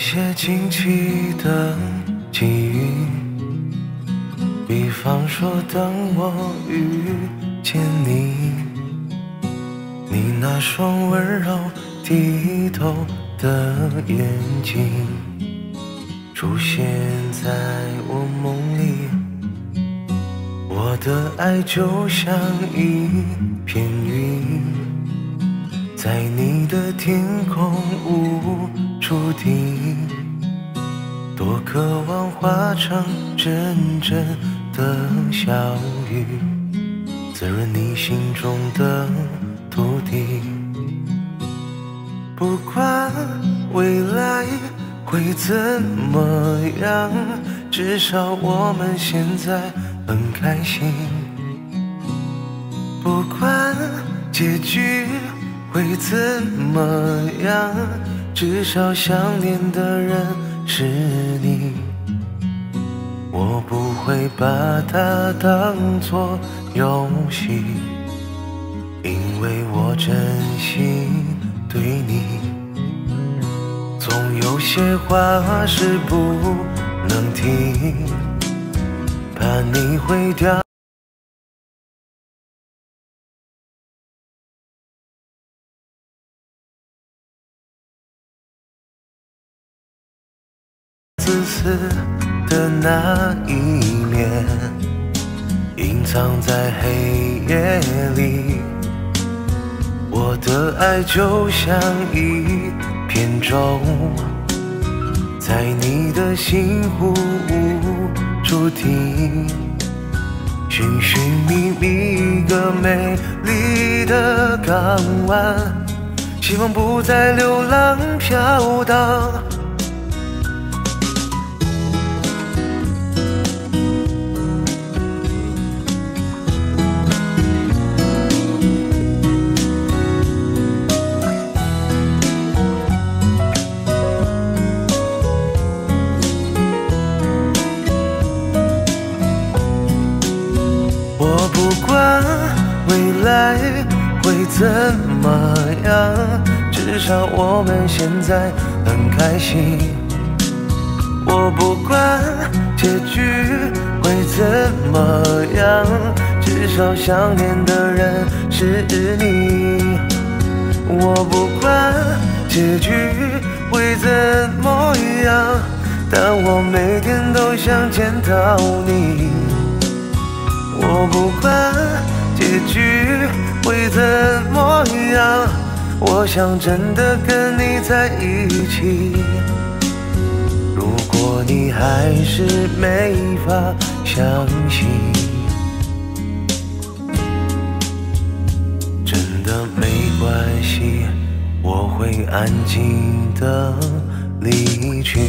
些惊奇的际遇，比方说，当我遇见你，你那双温柔剔透的眼睛，出现在我梦里，我的爱就像一片云，在你的天空无处停，多渴望化成阵阵的小雨，滋润你心中的土地。不管未来会怎么样，至少我们现在很开心。不管结局会怎么样，至少想念的人是你。我不会把它当作游戏，因为我真心对你。总有些话是不能听，怕你会掉。自私的那一面，隐藏在黑夜里。我的爱就像一片舟，在你的心湖无处停，寻寻觅觅一个美丽的港湾，希望不再流浪飘荡。来会怎么样，至少我们现在很开心。我不管结局会怎么样，至少想念的人是你。我不管结局会怎么样，但我每天都想见到你。我不管结局会怎么样，我想真的跟你在一起。如果你还是没法相信，真的没关系，我会安静的离去。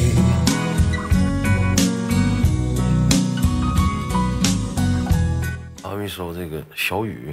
首这个小雨。